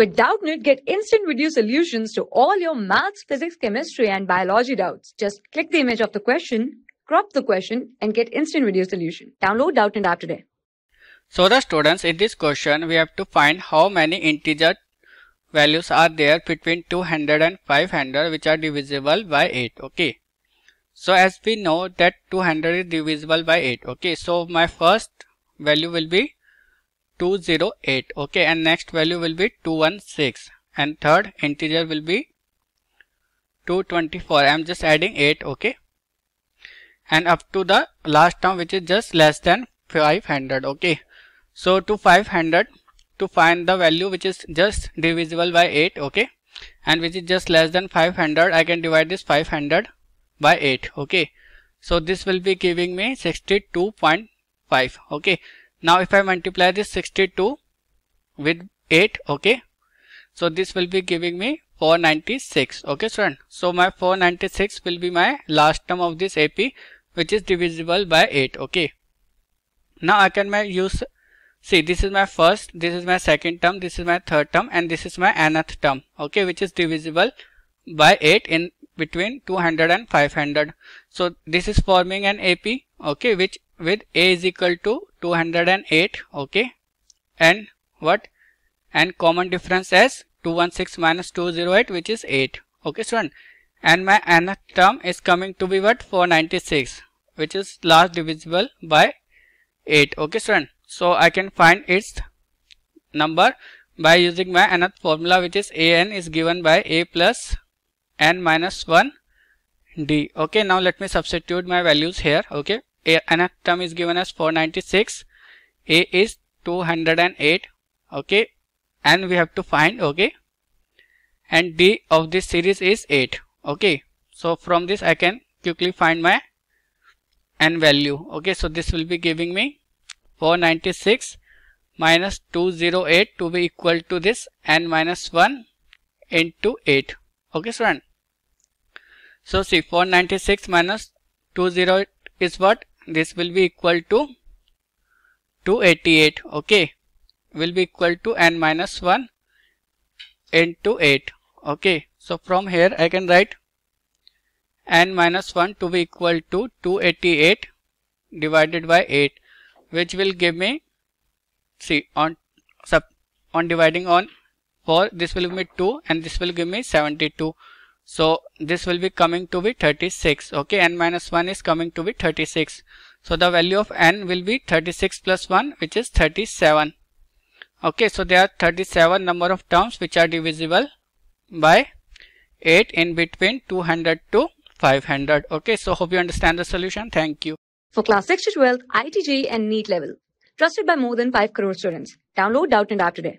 With Doubtnut, get instant video solutions to all your maths, physics, chemistry, and biology doubts. Just click the image of the question, crop the question, and get instant video solution. Download Doubtnut app today. So the students, in this question, we have to find how many integer values are there between 200 and 500 which are divisible by 8. Okay. So as we know that 200 is divisible by 8. Okay. So my first value will be 208 okay? And next value will be 216 and third integer will be 224 I'm just adding 8 okay? And up to the last term which is just less than 500 okay? So to 500 to find the value which is just divisible by 8 okay? And which is just less than 500 I can divide this 500 by 8 okay? So this will be giving me 62.5 okay now if I multiply this 62 with 8, okay. So this will be giving me 496, okay student. So my 496 will be my last term of this AP which is divisible by 8, okay. Now I can use, see this is my first, this is my second term, this is my third term and this is my nth term, okay, which is divisible by 8 in between 200 and 500. So this is forming an AP, okay, which with a is equal to 208 okay? And what? And common difference as 216 minus 208 which is 8 okay student? And my nth term is coming to be what? 496 which is last divisible by 8 okay student? So I can find its number by using my nth formula which is an is given by a plus n minus 1 d okay? Now let me substitute my values here okay a nth term is given as 496 a is 208 okay. And we have to find okay. And d of this series is 8 okay. So from this i can quickly find my n value. Okay. So this will be giving me 496 minus 208 to be equal to this n minus 1 into 8 okay student. So see 496 minus 208 is what this will be equal to 288 okay? Will be equal to n minus 1 into 8 okay? So from here I can write n minus 1 to be equal to 288 divided by 8 which will give me see on sub on dividing on 4 this will give me 2 and this will give me 72 so this will be coming to be 36. Okay, n minus 1 is coming to be 36. So the value of n will be 36 plus 1 which is 37. Okay, so there are 37 number of terms which are divisible by 8 in between 200 to 500. Okay, so hope you understand the solution. Thank you. For class 6 to 12, IIT JEE and NEET level. Trusted by more than 5 crore students. Download Doubtnut app today.